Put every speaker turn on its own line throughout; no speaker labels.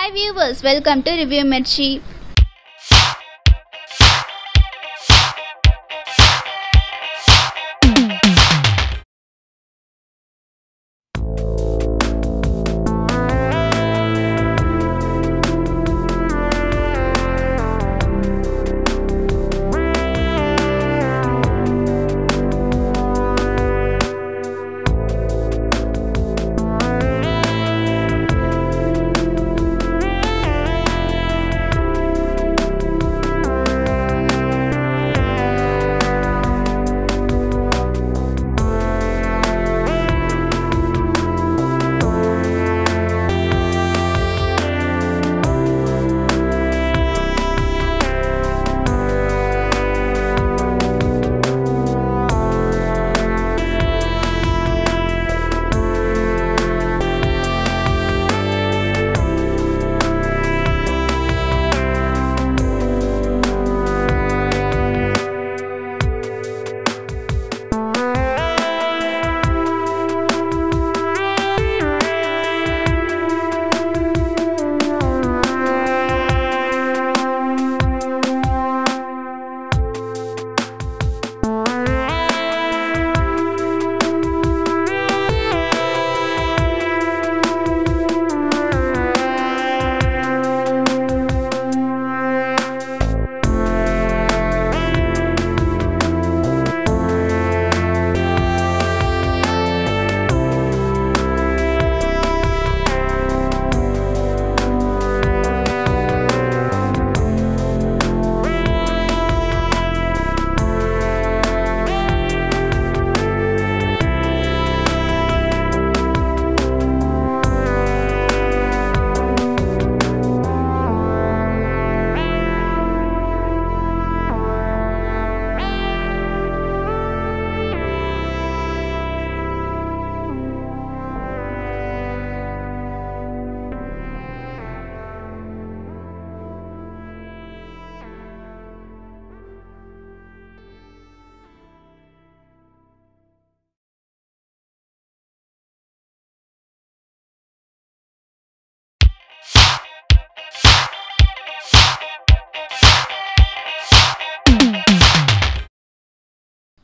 Hi viewers, welcome to Review Mirchi.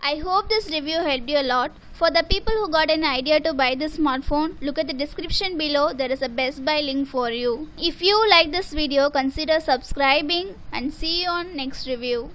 I hope this review helped you a lot. For the people who got an idea to buy this smartphone, look at the description below. There is a best buy link for you. If you like this video, consider subscribing and see you on next review.